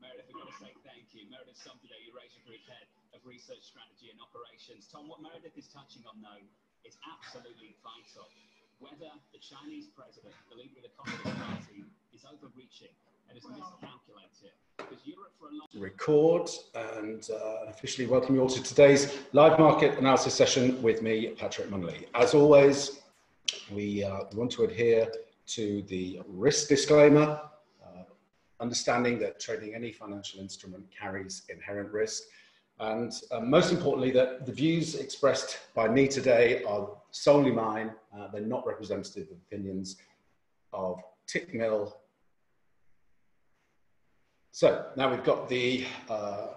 Meredith, I've got to say thank you. Meredith Sumpter, Eurasia Group Head of Research Strategy and Operations. Tom, what Meredith is touching on now is absolutely vital. Whether the Chinese president, the leader of the Communist Party, is overreaching and is miscalculated. Because Europe for a long record and uh, officially welcome you all to today's live market analysis session with me, Patrick Munnelly. As always, we uh, want to adhere to the risk disclaimer, understanding that trading any financial instrument carries inherent risk. And uh, most importantly, that the views expressed by me today are solely mine. Uh, they're not representative of opinions of Tickmill. So now we've got the uh,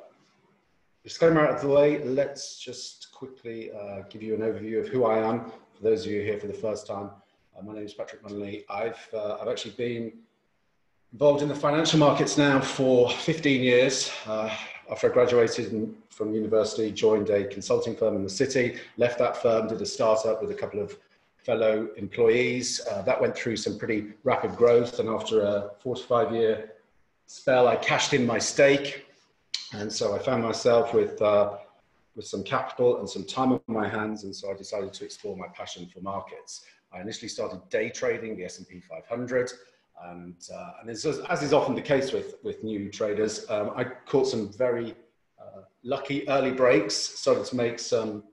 disclaimer out of the way. Let's just quickly uh, give you an overview of who I am for those of you here for the first time. Uh, my name is Patrick Munnelly. I've, uh, I've actually been involved in the financial markets now for 15 years. Uh, after I graduated from university, joined a consulting firm in the city, left that firm, did a startup with a couple of fellow employees. Uh, that went through some pretty rapid growth, and after a four to five year spell, I cashed in my stake. And so I found myself with, uh, with some capital and some time on my hands, and so I decided to explore my passion for markets. I initially started day trading the S&P 500. And, uh, and as, as, is often the case with, with new traders, um, I caught some very uh, lucky early breaks, started to make some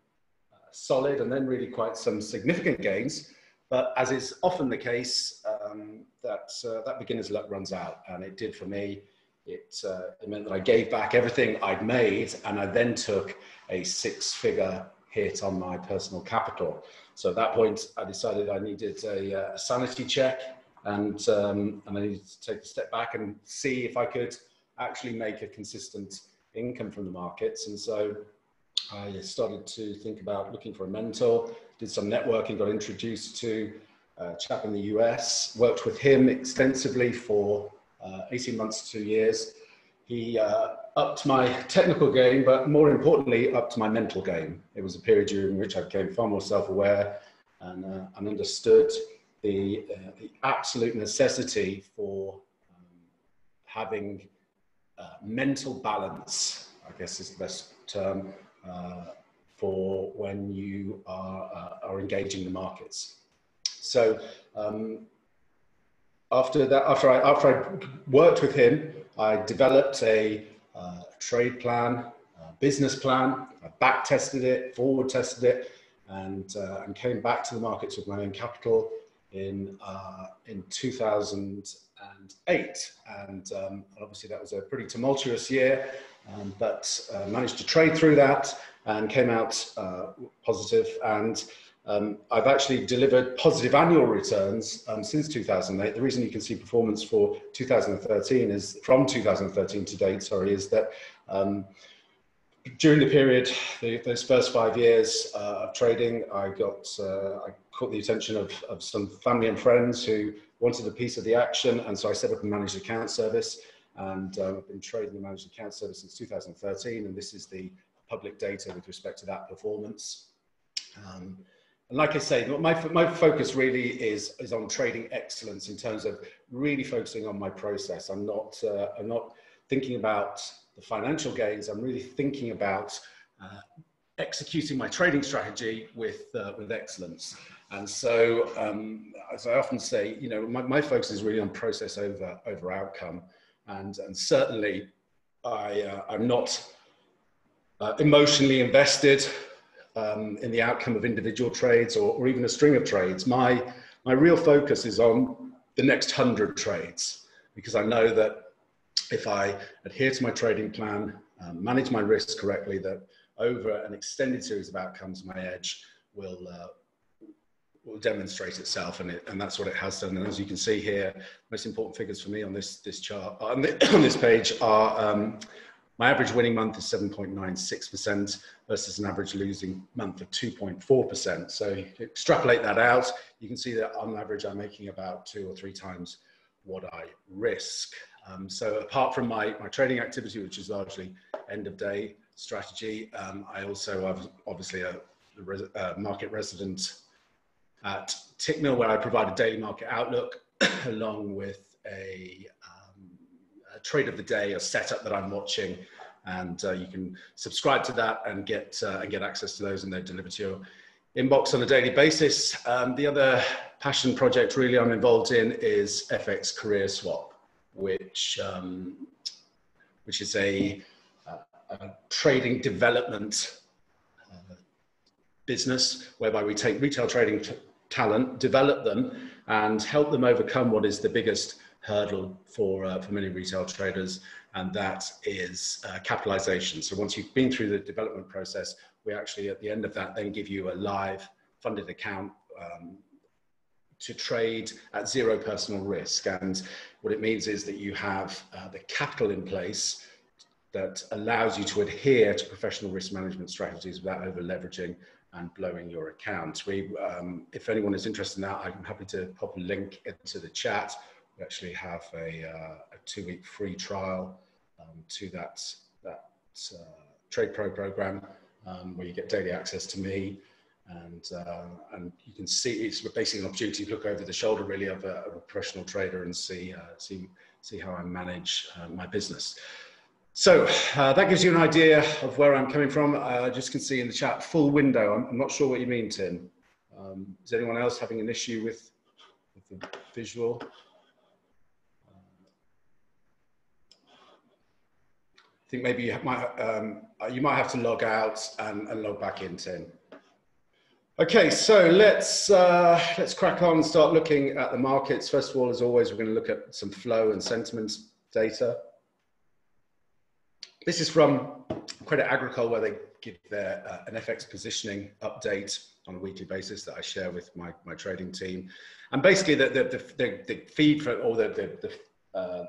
uh, solid and then really quite some significant gains. But as is often the case, um, that, uh, that beginner's luck runs out. And it did for me. It, uh, it meant that I gave back everything I'd made and I then took a six figure hit on my personal capital. So at that point, I decided I needed a, uh, a sanity check and, um, and I needed to take a step back and see if I could actually make a consistent income from the markets. And so I started to think about looking for a mentor, did some networking, got introduced to a chap in the US, worked with him extensively for uh, 18 months, two years. He uh, upped my technical game, but more importantly, upped my mental game. It was a period during which I became far more self-aware and, uh, and understood the, uh, the absolute necessity for um, having uh, mental balance, I guess is the best term, uh, for when you are, uh, are engaging the markets. So um, after that, after I, after I worked with him, I developed a uh, trade plan, a business plan. I back tested it, forward tested it, and, uh, and came back to the markets with my own capital in, uh, in 2008. And um, obviously that was a pretty tumultuous year, um, but uh, managed to trade through that and came out uh, positive. And um, I've actually delivered positive annual returns um, since 2008. The reason you can see performance for 2013 is from 2013 to date, sorry, is that um, during the period, the, those first five years uh, of trading, I got, uh, I caught the attention of, of some family and friends who wanted a piece of the action. And so I set up a managed account service and uh, I've been trading the managed account service since 2013. And this is the public data with respect to that performance. Um, and like I say, my, my focus really is, is on trading excellence in terms of really focusing on my process. I'm not, uh, I'm not thinking about the financial gains, I'm really thinking about uh, executing my trading strategy with, uh, with excellence. And so, um, as I often say, you know, my, my focus is really on process over, over outcome. And, and certainly, I, uh, I'm not uh, emotionally invested um, in the outcome of individual trades or, or even a string of trades. My, my real focus is on the next 100 trades because I know that if I adhere to my trading plan, um, manage my risks correctly, that over an extended series of outcomes, my edge will, uh, will demonstrate itself, and, it, and that's what it has done. And as you can see here, most important figures for me on this, this chart, on, the, on this page are um, my average winning month is 7.96% versus an average losing month of 2.4%. So extrapolate that out, you can see that on average I'm making about two or three times what I risk. Um, so apart from my, my trading activity, which is largely end of day strategy, um, I also have obviously a, a, market resident at Tickmill where I provide a daily market outlook along with a, um, a trade of the day, a setup that I'm watching, and uh, you can subscribe to that and get uh, and get access to those, and they're delivered to your inbox on a daily basis. Um, the other passion project really I'm involved in is FX Career Swap, which um, which is a, a trading development uh, business whereby we take retail trading talent, develop them, and help them overcome what is the biggest hurdle for, uh, for many retail traders, and that is uh, capitalization. So once you've been through the development process, we actually, at the end of that, then give you a live funded account um, to trade at zero personal risk. And what it means is that you have uh, the capital in place that allows you to adhere to professional risk management strategies without over leveraging and blowing your account. We, um, if anyone is interested in that, I'm happy to pop a link into the chat. We actually have a, uh, a two-week free trial um, to that, that uh, Trade Pro program um, where you get daily access to me and uh, and you can see it's basically an opportunity to look over the shoulder really of a, of a professional trader and see uh, see see how I manage uh, my business. So uh, that gives you an idea of where I'm coming from. I just can see in the chat full window. I'm, I'm not sure what you mean, Tim. Um, is anyone else having an issue with, with the visual? I think maybe you might um, you might have to log out and, and log back in, Tim. Okay, so let's uh, let's crack on and start looking at the markets. First of all, as always, we're going to look at some flow and sentiment data. This is from Credit Agricole, where they give their uh, an FX positioning update on a weekly basis that I share with my, my trading team. And basically, the, the, the, the feed for all the, the, the, uh,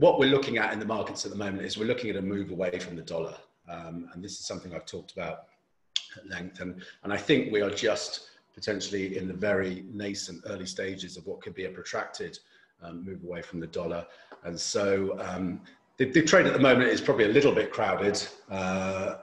what we're looking at in the markets at the moment is we're looking at a move away from the dollar. Um, and this is something I've talked about at length. And, and I think we are just potentially in the very nascent early stages of what could be a protracted um, move away from the dollar. And so um, the, the, trade at the moment is probably a little bit crowded. Uh,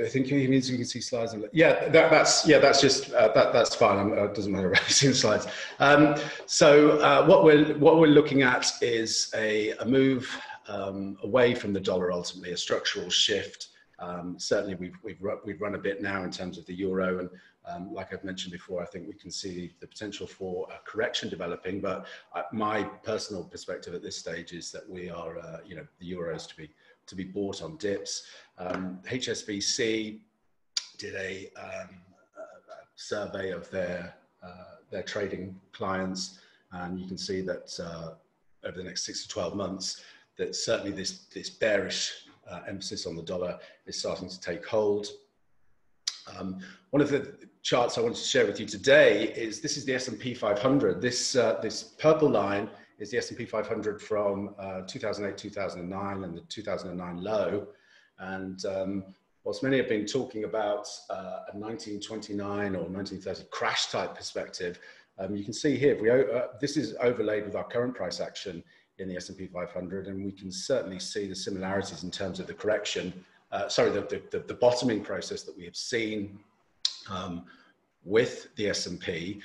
I think he means you can see slides. Yeah, that, that's yeah, that's just uh, that that's fine. Uh, it doesn't matter about seeing slides. Um, so uh, what we're what we're looking at is a, a move um, away from the dollar, ultimately a structural shift. Um, certainly, we've we've run, we've run a bit now in terms of the euro, and um, like I've mentioned before, I think we can see the potential for a correction developing. But uh, my personal perspective at this stage is that we are, uh, you know, the euros to be to be bought on dips. Um, HSBC did a, um, a survey of their uh, their trading clients, and you can see that uh, over the next six to twelve months, that certainly this this bearish uh, emphasis on the dollar is starting to take hold. Um, one of the charts I wanted to share with you today is this is the S&P 500. This, uh, this purple line is the S&P 500 from uh, 2008, 2009 and the 2009 low. And um, whilst many have been talking about uh, a 1929 or 1930 crash type perspective, um, you can see here, we, uh, this is overlaid with our current price action in the S&P 500 and we can certainly see the similarities in terms of the correction uh, sorry, the, the, the, bottoming process that we have seen um, with the S&P.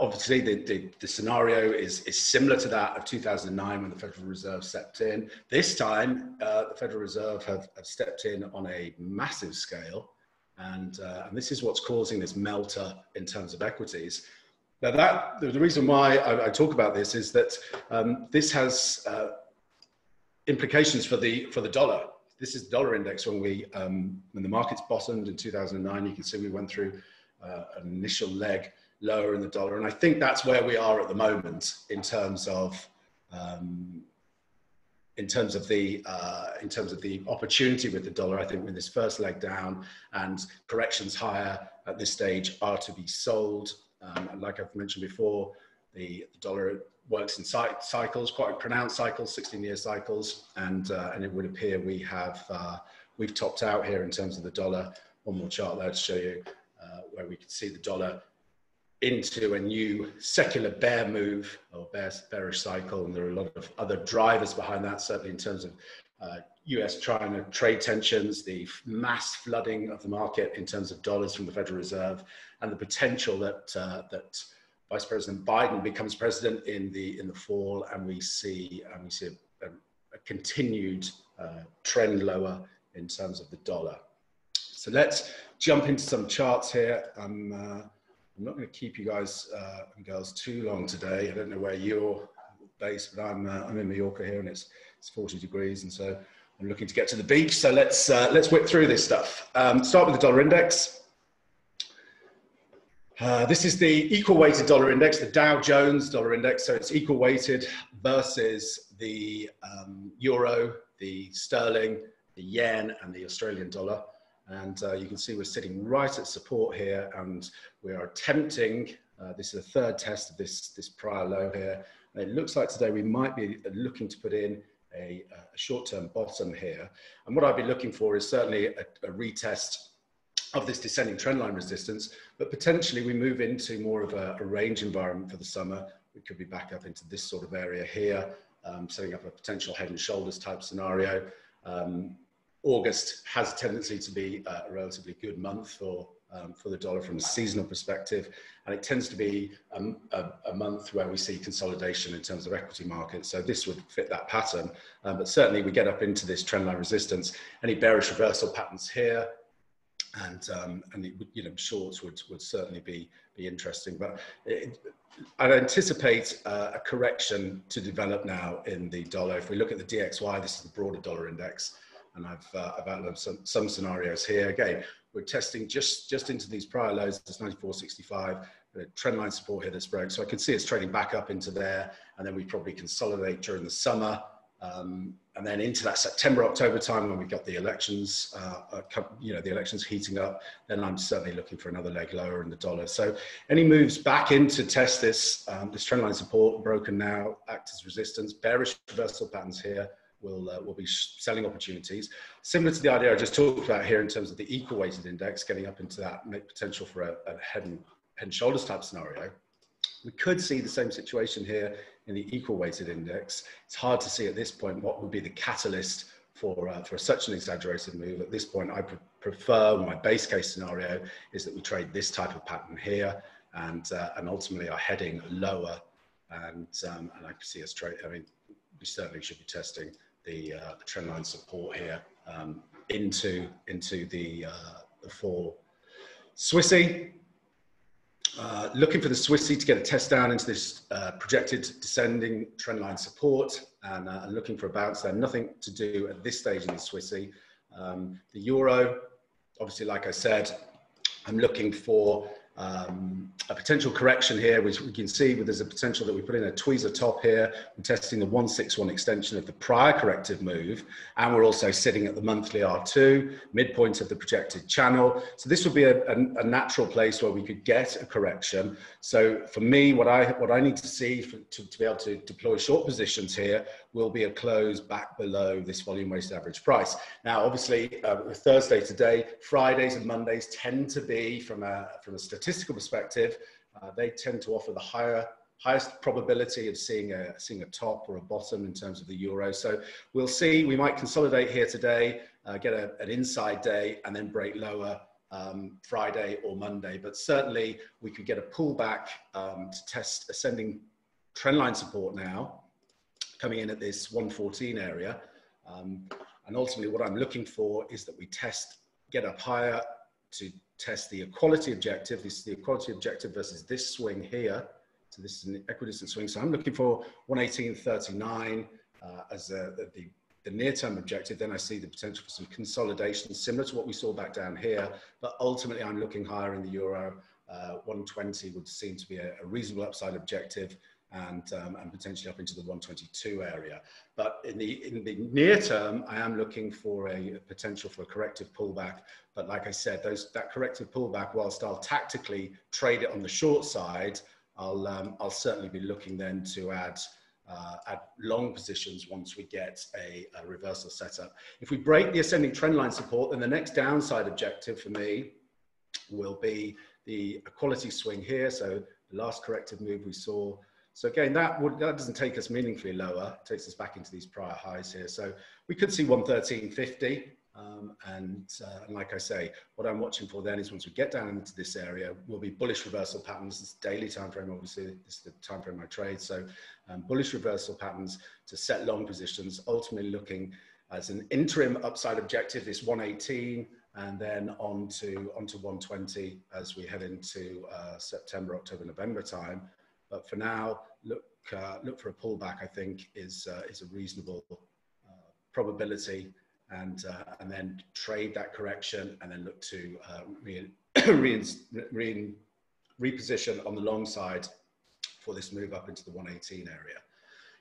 Obviously, the, the, the, scenario is, is similar to that of 2009 when the Federal Reserve stepped in. This time, uh, the Federal Reserve have, have, stepped in on a massive scale. And, uh, and this is what's causing this melter in terms of equities. Now, that the reason why I, I talk about this is that um, this has uh, implications for the for the dollar this is the dollar index when we um, when the markets bottomed in 2009 you can see we went through uh, an initial leg lower in the dollar. And i think that's where we are at the moment in terms of um, in terms of the uh, in terms of the opportunity with the dollar. I think with this first leg down and corrections higher at this stage are to be sold. Um, like i've mentioned before the, the dollar works in cycles, quite pronounced cycles, 16-year cycles, and uh, and it would appear we have uh, we've topped out here in terms of the dollar. One more chart there to show you where we can see the dollar into a new secular bear move or bear, bearish cycle, and there are a lot of other drivers behind that. Certainly in terms of uh, trade tensions, the mass flooding of the market in terms of dollars from the Federal Reserve, and the potential that uh, that Vice President Biden becomes president in the in the fall, and we see and we see a, a, a continued uh, trend lower in terms of the dollar. So let's jump into some charts here. I'm, uh, I'm not going to keep you guys uh, and girls too long today. I don't know where you're based, but I'm uh, I'm in Mallorca here, and it's it's 40 degrees, and so I'm looking to get to the beach. So let's uh, let's whip through this stuff. Um, start with the dollar index. Uh, this is the equal weighted dollar index, the Dow Jones dollar index. So it's equal weighted versus the um, euro, the sterling, the yen, and the Australian dollar. And uh, you can see we're sitting right at support here, and we are attempting. Uh, this is the third test of this this prior low here. And it looks like today we might be looking to put in a, a short-term bottom here. And what I'd be looking for is certainly a, a retest of this descending trendline resistance, but potentially we move into more of a, a, range environment for the summer. We could be back up into this sort of area here, um, setting up a potential head and shoulders type scenario. Um, August has a tendency to be a relatively good month for, um, for the dollar from a seasonal perspective, and it tends to be a, a, month where we see consolidation in terms of equity markets. So this would fit that pattern, um, but certainly we get up into this trendline resistance. Any bearish reversal patterns here, and um, and it, you know shorts would would certainly be be interesting. But it, I'd anticipate uh, a correction to develop now in the dollar. If we look at the DXY, this is the broader dollar index, and I've uh, I've outlined some some scenarios here. Again, we're testing just just into these prior lows. It's 94.65. The trend line support here that's broke. So I can see it's trading back up into there, and then we probably consolidate during the summer. Um, and then into that September, October time when we've got the elections, uh, you know, the elections heating up, then I'm certainly looking for another leg lower in the dollar. So any moves back in to test this, um, this trendline support broken now, act as resistance, bearish reversal patterns here will, uh, will be selling opportunities. Similar to the idea I just talked about here in terms of the equal weighted index, getting up into that potential for a, a head, and, head and shoulders type scenario. We could see the same situation here in the equal weighted index. It's hard to see at this point what would be the catalyst for, uh, for such an exaggerated move. At this point, I pre prefer, my base case scenario is that we trade this type of pattern here and, uh, and ultimately are heading lower. And, um, and I can see us trade, I mean, we certainly should be testing the, uh, trend line support here um, into, into the, uh, the four Swissy. Uh, looking for the Swissy to get a test down into this uh, projected descending trendline support and, uh, and, looking for a bounce there. Nothing to do at this stage in the Swissy. Um, the Euro, obviously, like I said, I'm looking for um, a potential correction here, which we can see there's a potential that we put in a tweezer top here. We're testing the 161 extension of the prior corrective move, and we're also sitting at the monthly R2, midpoint of the projected channel. So this would be a, a, a natural place where we could get a correction. So for me, what I what I need to see for, to, to be able to deploy short positions here will be a close back below this volume weighted average price. Now, obviously, uh, Thursday today, Fridays and Mondays tend to be from a from a statistical perspective, uh, they tend to offer the higher highest probability of seeing a seeing a top or a bottom in terms of the euro. So we'll see. We might consolidate here today, uh, get a, an inside day, and then break lower um, Friday or Monday. But certainly we could get a pullback um, to test ascending trendline support now coming in at this 114 area. Um, and ultimately what I'm looking for is that we test, get up higher to test the equality objective. This is the equality objective versus this swing here. So this is an equidistant swing. So I'm looking for 118.39 uh, as a, the, the near-term objective. Then I see the potential for some consolidation, similar to what we saw back down here. But ultimately, I'm looking higher in the euro. Uh, 120 would seem to be a, a reasonable upside objective and, um, and potentially up into the 122 area. But in the, in the near term, I am looking for a, potential for a corrective pullback. But like I said, those, that corrective pullback, whilst I'll tactically trade it on the short side, I'll, um, I'll certainly be looking then to add, uh, long positions once we get a, a reversal setup. If we break the ascending trend line support, then the next downside objective for me will be the equality swing here. So the last corrective move we saw so again, that would that doesn't take us meaningfully lower. It takes us back into these prior highs here. So we could see 113.50 Um, and, uh, and, like I say, what I'm watching for then is once we get down into this area, we'll be bullish reversal patterns. This daily time frame, obviously, this is the time frame I trade. So um, bullish reversal patterns to set long positions, ultimately looking as an interim upside objective, this 118, and then on to, on to 120 as we head into uh, September, October, November time. But for now, look, uh, look for a pullback, I think, is, uh, is a reasonable uh, probability and, uh, and then trade that correction and then look to uh, re, re, re, reposition on the long side for this move up into the 118 area.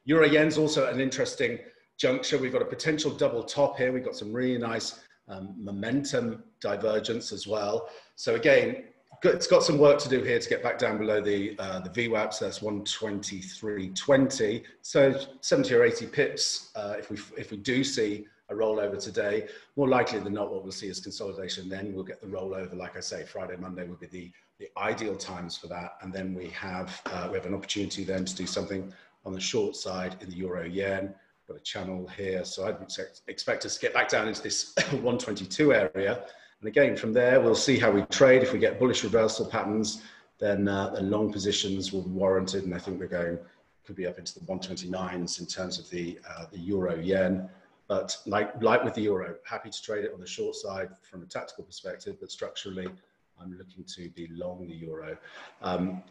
Euro yen's also an interesting juncture. We've got a potential double top here. We've got some really nice um, momentum divergence as well. So again, it's got some work to do here to get back down below the uh, the VWAP. So that's 123.20. So 70 or 80 pips uh, if we if we do see a rollover today. More likely than not, what we'll see is consolidation. Then we'll get the rollover. Like I say, Friday, Monday will be the, the ideal times for that. And then we have, uh, we have an opportunity then to do something on the short side in the euro yen. Got a channel here. So I'd expect, expect us to get back down into this 122 area. And again, from there, we'll see how we trade. If we get bullish reversal patterns, then uh, the long positions will be warranted. And I think we're going, could be up into the 129s in terms of the, uh, the euro yen. But like, like with the euro, happy to trade it on the short side from a tactical perspective, but structurally, I'm looking to be long the euro. Um,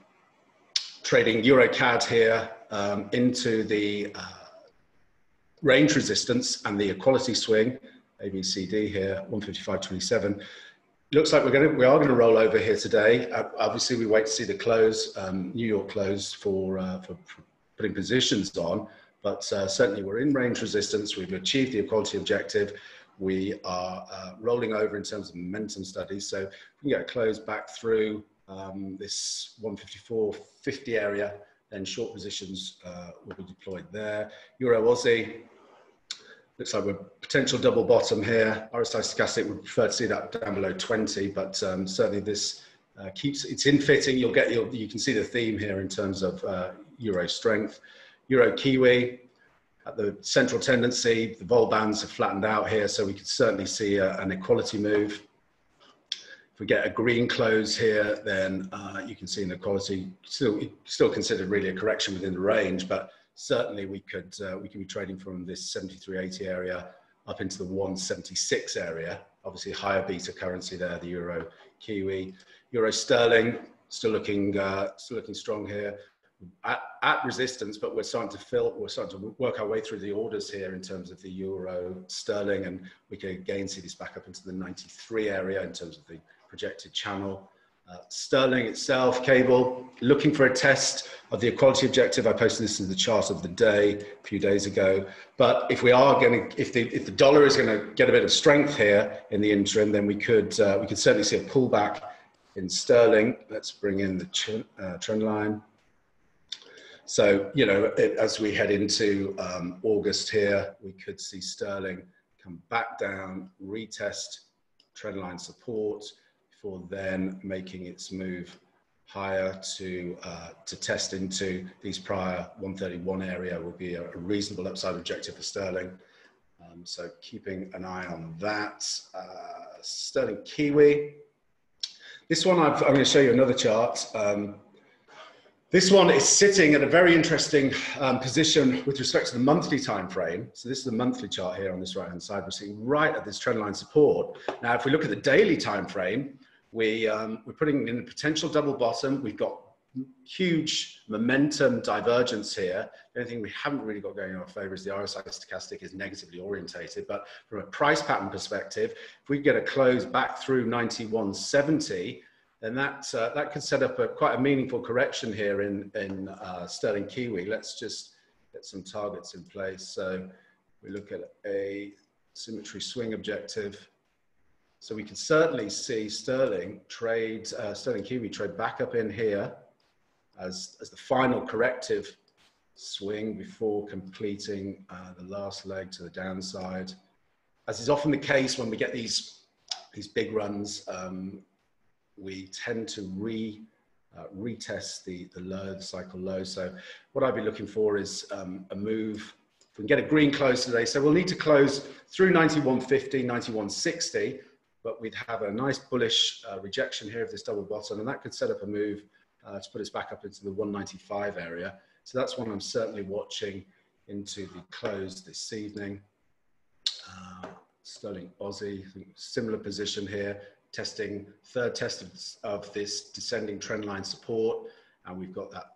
trading euro CAD here um, into the uh, range resistance and the equality swing, ABCD here, 155.27. Looks like we're going to, we are going to roll over here today. Uh, obviously, we wait to see the close, um, New York close for, uh, for, putting positions on but uh, certainly we're in range resistance. We've achieved the equality objective. We are uh, rolling over in terms of momentum studies. So we can get a close back through um, this 154.50 area, then short positions uh, will be deployed there. Euro Aussie, looks like we're potential double bottom here. RSI stochastic would prefer to see that down below 20, but um, certainly this uh, keeps, it's in fitting. You'll get, you'll, you can see the theme here in terms of uh, Euro strength. Euro Kiwi, at the central tendency, the vol bands have flattened out here, so we could certainly see a, an equality move. If we get a green close here, then uh, you can see an equality, still, still considered really a correction within the range, but certainly we could, uh, we could be trading from this 73.80 area up into the 176 area. Obviously higher beta currency there, the euro kiwi. Euro sterling, still looking, uh, still looking strong here at, at, resistance, but we're starting to fill, we're starting to work our way through the orders here in terms of the euro sterling, and we can again see this back up into the 93 area in terms of the projected channel. Uh, sterling itself, cable, looking for a test of the equality objective. I posted this in the chart of the day a few days ago. But if we are going to, if the if the dollar is going to get a bit of strength here in the interim, then we could uh, we could certainly see a pullback in sterling. Let's bring in the uh, trend line. So, you know, it, as we head into um, August here, we could see sterling come back down, retest trend line support before then making its move higher to uh, to test into these prior 131 area will be a, a reasonable upside objective for sterling. Um, so keeping an eye on that. Uh, sterling Kiwi. This one, i am going to show you another chart. Um, this one is sitting at a very interesting um, position with respect to the monthly time frame. So this is the monthly chart here on this right-hand side. We're sitting right at this trendline support. Now, if we look at the daily time frame, we, um, we're putting in a potential double bottom. We've got huge momentum divergence here. The only thing we haven't really got going in our favor is the RSI stochastic is negatively orientated. But from a price pattern perspective, if we get a close back through 91.70, then that, uh, that could set up a, quite a meaningful correction here in, in uh, sterling Kiwi. Let's just get some targets in place. So we look at a symmetry swing objective. So we can certainly see sterling trade, uh, sterling Kiwi trade back up in here as, as the final corrective swing before completing uh, the last leg to the downside. As is often the case when we get these, these big runs, um, we tend to re uh, retest the, the low, the cycle low. So what I'd be looking for is um, a move If we can get a green close today, so we'll need to close through 91.50, 91.60, but we'd have a nice bullish uh, rejection here of this double bottom, and that could set up a move uh, to put us back up into the 195 area. So that's one I'm certainly watching into the close this evening. Uh, Sterling Aussie, similar position here, testing third test of, of this descending trend line support. And we've got that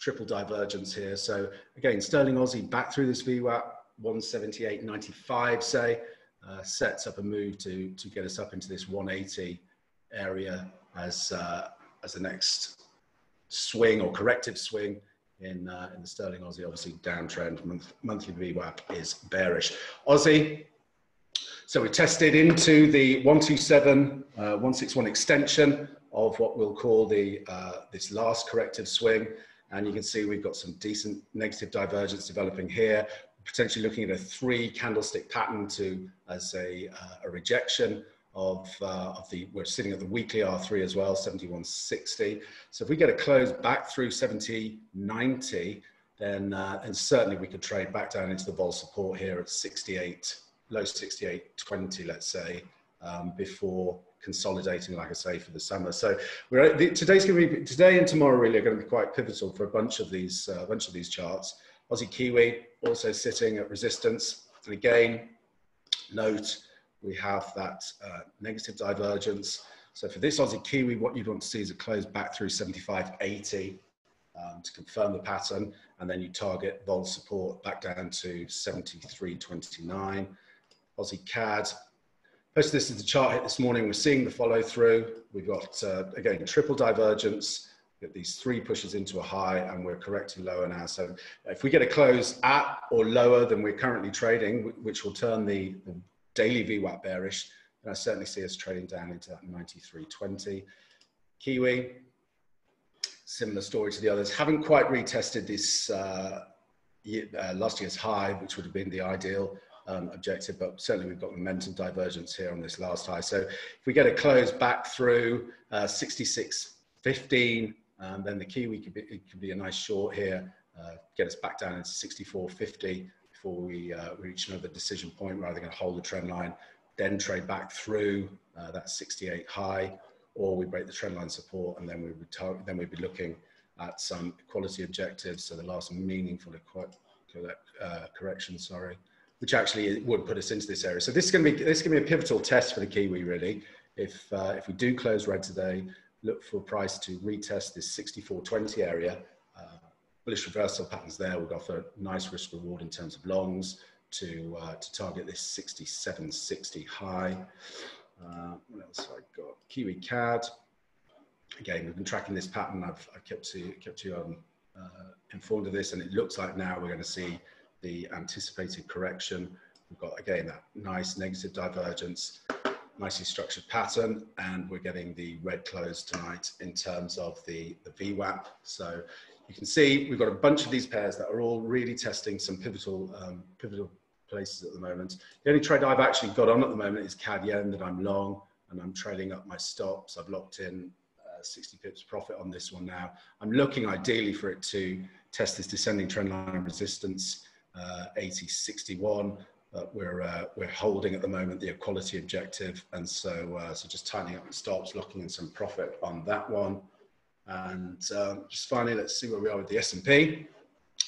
triple divergence here. So again, Sterling Aussie back through this VWAP, 178.95 say, uh, sets up a move to, to get us up into this 180 area as, uh, as the next swing or corrective swing in, uh, in the sterling Aussie, obviously downtrend. Month, monthly VWAP is bearish. Aussie, so we tested into the 127, uh, 161 extension of what we'll call the uh, this last corrective swing. And you can see we've got some decent negative divergence developing here, potentially looking at a three candlestick pattern to as a, uh, a rejection of, uh, of the, we're sitting at the weekly R3 as well, 7160. So if we get a close back through 7090, then uh, and certainly we could trade back down into the vol support here at 68, low 6820, let's say, um, before consolidating, like I say, for the summer. So we're today's going to be today and tomorrow really are going to be quite pivotal for a bunch of these uh, bunch of these charts. Aussie Kiwi also sitting at resistance, and again, note we have that uh, negative divergence. So for this Aussie Kiwi, what you'd want to see is a close back through 75.80 um, to confirm the pattern, and then you target vol support back down to 73.29. Aussie CAD, posted this as the chart hit this morning. We're seeing the follow through. We've got, uh, again, triple divergence, these three pushes into a high and we're correcting lower now. So if we get a close at or lower than we're currently trading, which will turn the, the daily VWAP bearish, and I certainly see us trading down into that 93.20. Kiwi, similar story to the others. Haven't quite retested this uh, year, uh, last year's high, which would have been the ideal um, objective, but certainly we've got momentum divergence here on this last high. So if we get a close back through uh, 66.15, um, then the Kiwi could be, it could be a nice short here, uh, get us back down into 64.50 before we uh, reach another decision point rather than hold the trend line, then trade back through uh, that 68 high, or we break the trend line support and then we would then we'd be looking at some equality objectives. So the last meaningful uh, correction, sorry, which actually would put us into this area. So this is going to be this is going to be a pivotal test for the Kiwi really. If uh, if we do close red today, look for price to retest this 64.20 area bullish reversal patterns there would offer nice risk reward in terms of longs to, uh, to target this 67.60 high. Uh, what else have I got? Kiwi CAD. Again, we've been tracking this pattern. I've, I've kept you, kept you um, uh, informed of this, and it looks like now we're going to see the anticipated correction. We've got, again, that nice negative divergence, nicely structured pattern, and we're getting the red close tonight in terms of the, the VWAP. So you can see we've got a bunch of these pairs that are all really testing some pivotal, um, pivotal places at the moment. The only trade I've actually got on at the moment is CAD yen that I'm long and I'm trailing up my stops. I've locked in uh, 60 pips profit on this one now. I'm looking ideally for it to test this descending trend line resistance, uh, 80, 61. We're, uh, we're holding at the moment the equality objective. And so, uh, so just tightening up the stops, locking in some profit on that one. And um, just finally, let's see where we are with the S&P.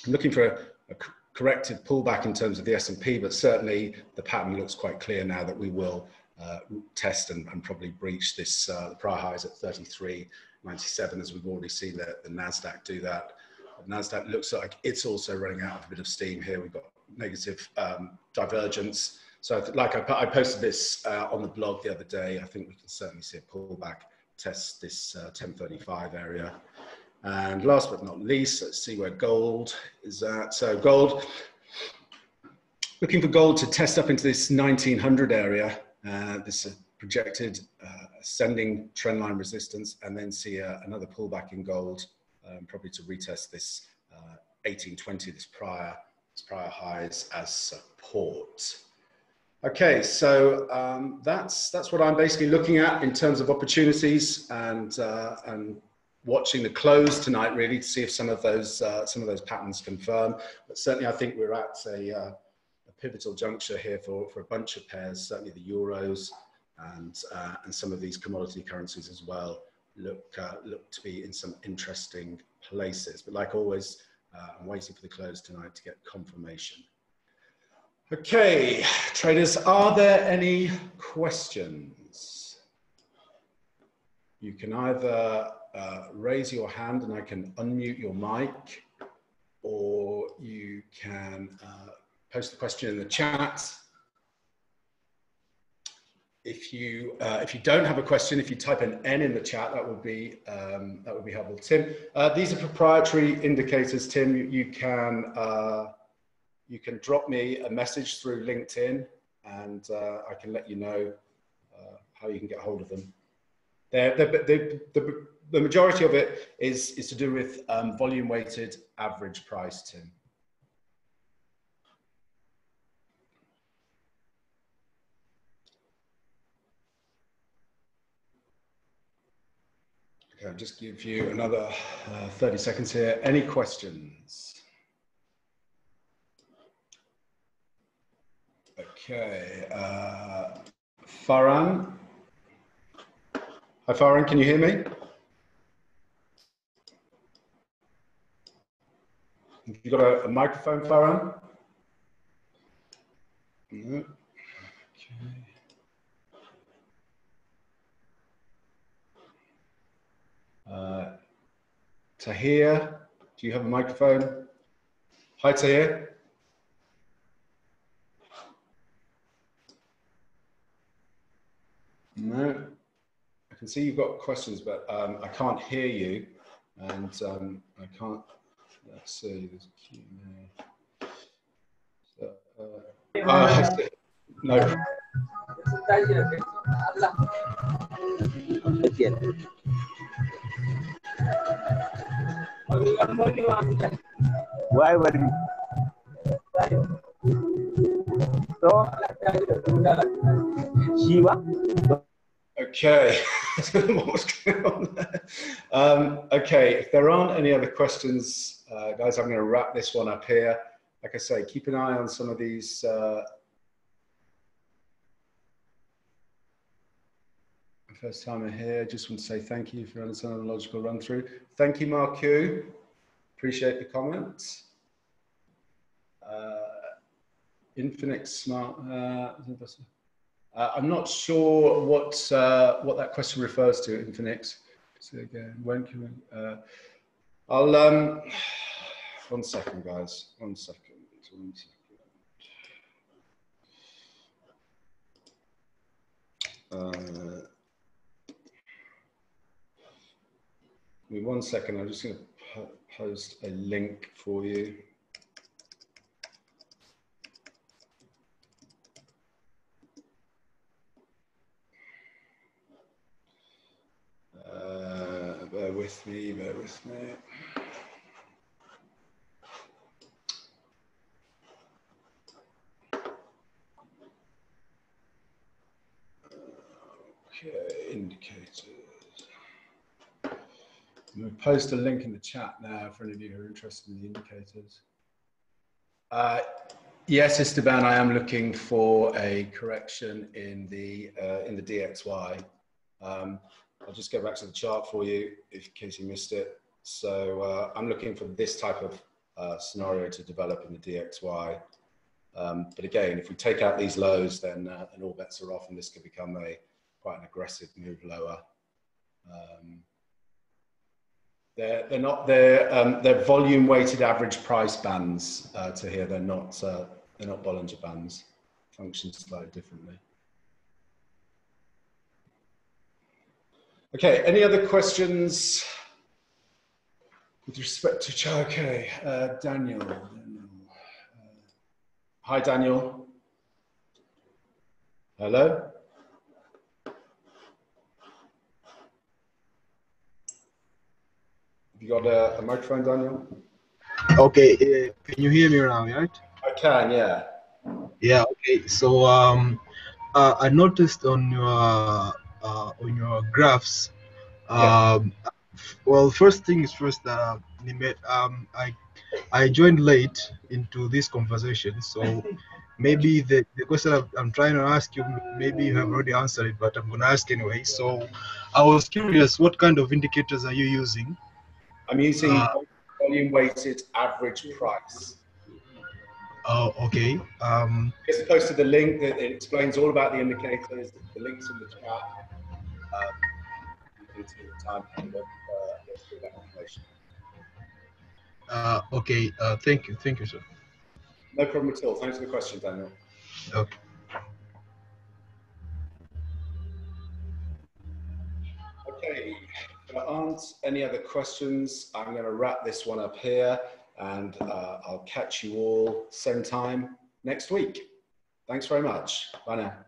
I'm looking for a, a corrective pullback in terms of the S&P, but certainly the pattern looks quite clear now that we will uh, test and, and, probably breach this uh, the prior highs at 33.97 as we've already seen the, the NASDAQ do that. NASDAQ looks like it's also running out of a bit of steam here. We've got negative um, divergence. So like I, I posted this uh, on the blog the other day, I think we can certainly see a pullback test this uh, 1035 area. And last but not least, let's see where gold is at. So gold, looking for gold to test up into this 1900 area, uh, this projected uh, ascending trendline resistance, and then see uh, another pullback in gold, um, probably to retest this 1820, uh, this prior, highs as support. Okay, so um, that's that's what I'm basically looking at in terms of opportunities and uh, and watching the close tonight really to see if some of those uh, some of those patterns confirm. But certainly, I think we're at a, uh, a, pivotal juncture here for, for a bunch of pairs. Certainly, the euros and uh, and some of these commodity currencies as well look uh, look to be in some interesting places. But like always, uh, I'm waiting for the close tonight to get confirmation. Okay, traders, are there any questions? You can either uh, raise your hand and I can unmute your mic, or you can uh, post the question in the chat. If you uh, if you don't have a question, if you type an N in the chat, that would be um, that would be helpful. Tim, uh, these are proprietary indicators. Tim, you, you can uh, you can drop me a message through LinkedIn, and uh, I can let you know how you can get hold of them. They're, they're, they're, they're the majority of it is, is to do with um, volume weighted average price, Tim. Okay, I'll just give you another uh, 30 seconds here. Any questions? Okay, uh, Farhan. Hi, Farhan, can you hear me? Have you got a, a microphone, Farhan? No. Uh, Tahir, do you have a microphone? Hi, Tahir. No. I can see you've got questions, but um, I can't hear you, and um, I can't Let's see, there's Q&A. So, uh, uh, no. Why you? So, Shiva? Okay, what was going on there? Um, okay, if there aren't any other questions, uh, guys, I'm going to wrap this one up here. Like I say, keep an eye on some of these. Uh, first time here, I just want to say thank you for another logical run through. Thank you, Marku. Appreciate the comments. Uh, Infinix Smart. Uh, uh, I'm not sure what uh, what that question refers to, Infinix. So again, when can we? I'll um, one second, guys. One second. One second. Uh, one second. I'm just going to post a link for you. Uh, bear with me, bear with me. Okay, indicators. I'm going to post a link in the chat now for any of you who are interested in the indicators. Uh, yes, Esteban, I am looking for a correction in the uh, in the DXY. Um, I'll just go back to the chart for you in case you missed it. So uh, I'm looking for this type of uh, scenario to develop in the DXY. Um, but again, if we take out these lows, then, uh, then all bets are off and this could become a quite an aggressive move lower. Um, they're, they're not they're um, they're volume weighted average price bands uh, to here. They're not uh, they're not Bollinger bands. Function slightly differently. Okay. Any other questions with respect to? Okay, uh, Daniel. Uh, hi, Daniel. Hello. You got a, a microphone, Daniel? Okay, uh, can you hear me now, right? I can, yeah. Yeah, okay. So um, uh, I noticed on your uh, on your graphs, um, yeah. well, first things first, uh, um, I I joined late into this conversation, so maybe the, the question I'm trying to ask you, maybe you have already answered it, but I'm going to ask anyway. So I was curious, what kind of indicators are you using? I'm using uh, volume weighted average price. Oh, okay. Um, Just posted the link that it explains all about the indicators, the links in the chat. Um, you can take the time look uh, that information. Uh, okay, uh, thank you. Thank you, sir. No problem at all. Thanks for the question, Daniel. Okay. Okay, there aren't any other questions. I'm going to wrap this one up here and uh, I'll catch you all same time next week. Thanks very much. Bye now.